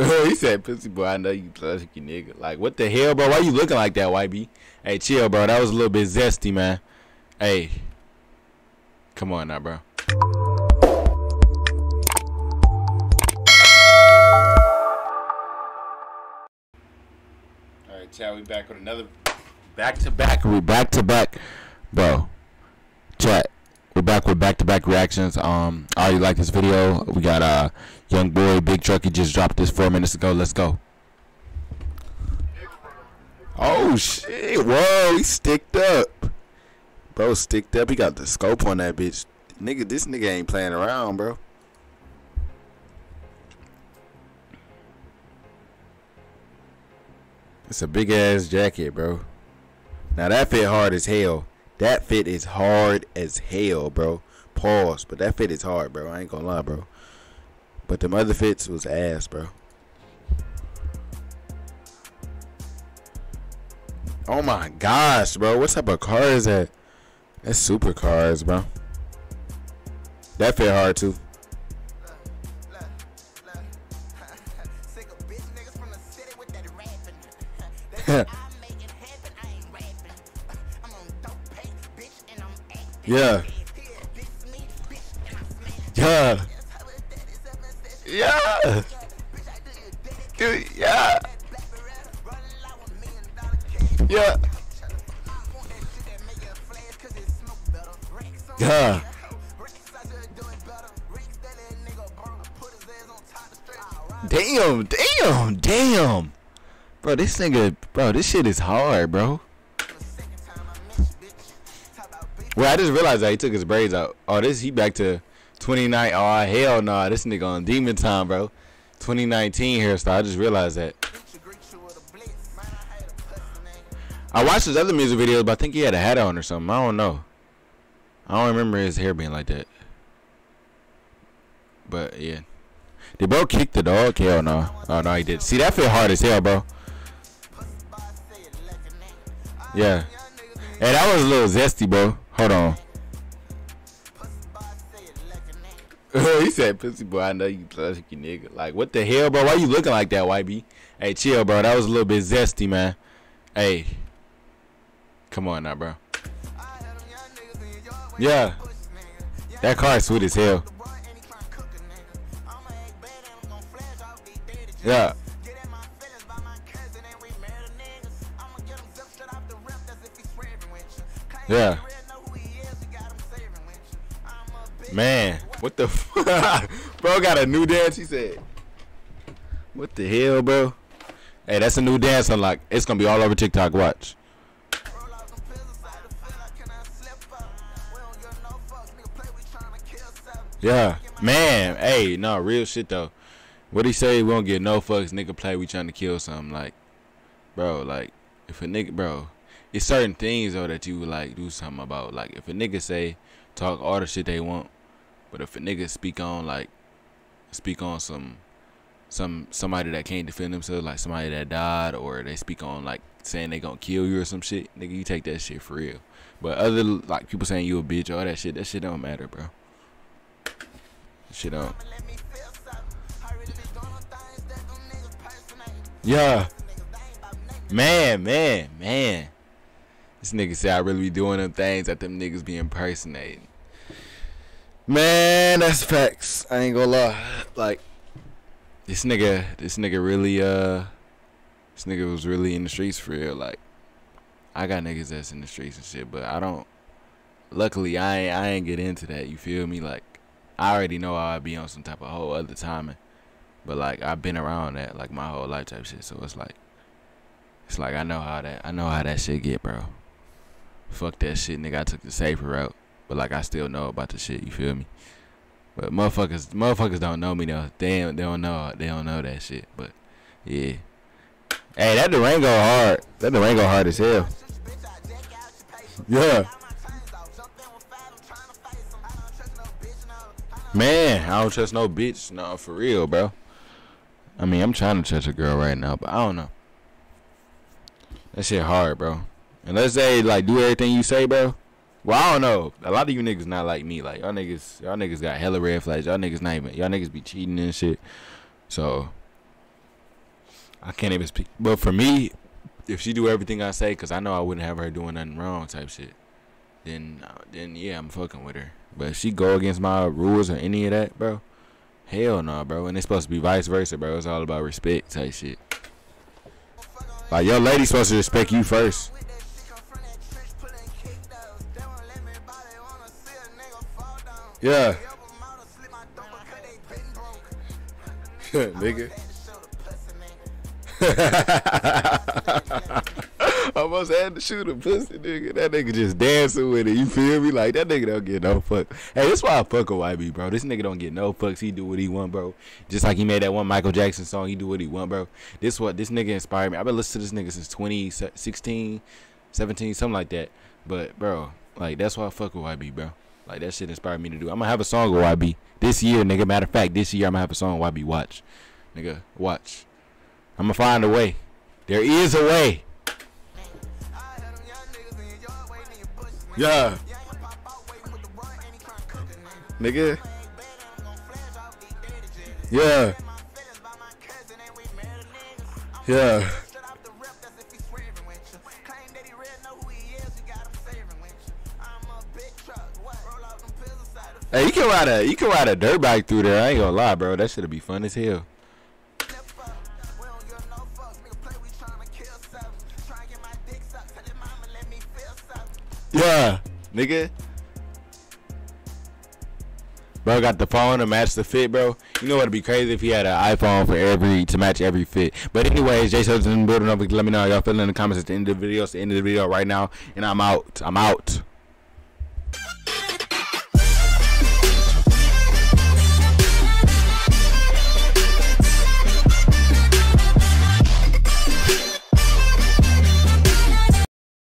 he said, "Pussy boy, I know you lucky nigga." Like, what the hell, bro? Why you looking like that, YB? Hey, chill, bro. That was a little bit zesty, man. Hey, come on now, bro. All right, chat. We back with another back to back. We back to back, bro. Back with back to back reactions. Um, I already like this video. We got uh, YoungBoy, big truck. He just dropped this four minutes ago. Let's go. Oh shit! Whoa, he sticked up. Bro, sticked up. He got the scope on that bitch. Nigga, this nigga ain't playing around, bro. It's a big ass jacket, bro. Now that fit hard as hell. That fit is hard as hell, bro. Pause, but that fit is hard, bro. I ain't gonna lie, bro. But them other fits was ass, bro. Oh my gosh, bro. What type of car is that? That's super cars, bro. That fit hard too. yeah. Yeah. Yeah. Dude, yeah. Yeah. Yeah. Damn, damn, damn. Bro, this nigga, bro, this shit is hard, bro. Well, I just realized that he took his braids out. Oh, this, he back to 29. Oh, hell no. Nah. This nigga on demon time, bro. 2019 hairstyle. I just realized that. I watched his other music videos, but I think he had a hat on or something. I don't know. I don't remember his hair being like that. But yeah. Did bro kick the dog? Hell no. Oh no, he did. See that feel hard as hell, bro. Yeah. Hey, that was a little zesty, bro. Hold on. he said, "Pussy boy, I know you lucky nigga." Like, what the hell, bro? Why you looking like that, YB? Hey, chill, bro. That was a little bit zesty, man. Hey, come on now, bro. Yeah, that car sweet as hell. Yeah. Yeah. Man, what the bro got a new dance? He said. What the hell, bro? Hey, that's a new dance unlock. It's gonna be all over TikTok. Watch. Yeah, man. Hey, no, real shit though. What he say? We don't get no fucks. Nigga play. We trying to kill something. Like, bro. Like, if a nigga, bro, it's certain things though that you would like do something about. Like, if a nigga say talk all the shit they want, but if a nigga speak on like, speak on some, some somebody that can't defend themselves, like somebody that died, or they speak on like saying they gonna kill you or some shit, nigga, you take that shit for real. But other like people saying you a bitch, all that shit, that shit don't matter, bro. Shit don't. Yeah. Man, man, man. This nigga say I really be doing them things that them niggas be impersonating. Man, that's facts. I ain't gonna lie. Like, this nigga, this nigga really, uh, this nigga was really in the streets for real. Like, I got niggas that's in the streets and shit, but I don't. Luckily, I ain't, I ain't get into that. You feel me? Like, I already know I'd be on some type of whole other timing. But like I've been around that like my whole life type shit. So it's like it's like I know how that I know how that shit get, bro. Fuck that shit, nigga. I took the safer route. But like I still know about the shit, you feel me? But motherfuckers motherfuckers don't know me though. They they don't know they don't know that shit. But yeah. Hey, that Durango hard. That Durango hard as hell. Yeah. Man, I don't trust no bitch. No, for real, bro. I mean, I'm trying to trust a girl right now, but I don't know. That shit hard, bro. Let's say like do everything you say, bro. Well, I don't know. A lot of you niggas not like me. Like y'all niggas, y'all niggas got hella red flags. Y'all niggas not even. Y'all niggas be cheating and shit. So I can't even speak. But for me, if she do everything I say, cause I know I wouldn't have her doing nothing wrong, type shit. Then, uh, then yeah, I'm fucking with her. But if she go against my rules or any of that, bro, hell no, bro. And it's supposed to be vice versa, bro. It's all about respect, type shit. Like your lady supposed to respect you first. Yeah. Nigga. Almost had to shoot a pussy, nigga. That nigga just dancing with it. You feel me? Like that nigga don't get no fuck. Hey, that's why I fuck with YB, bro. This nigga don't get no fucks. He do what he want, bro. Just like he made that one Michael Jackson song. He do what he want, bro. This what this nigga inspired me. I've been listening to this nigga since 2016, 17, something like that. But bro, like that's why I fuck with YB, bro. Like that shit inspired me to do. I'm gonna have a song with YB this year, nigga. Matter of fact, this year I'm gonna have a song with YB. Watch, nigga. Watch. I'm gonna find a way. There is a way. Yeah. Nigga. Yeah. Yeah. Hey, you can ride a you can ride a dirt bike through there. I ain't gonna lie, bro. That should be fun as hell. Yeah, nigga. Bro got the phone to match the fit, bro. You know what'd be crazy if he had an iPhone for every to match every fit. But anyways, Jay the building. Let me know how y'all feeling in the comments at the end of the video. It's the end of the video right now, and I'm out. I'm out.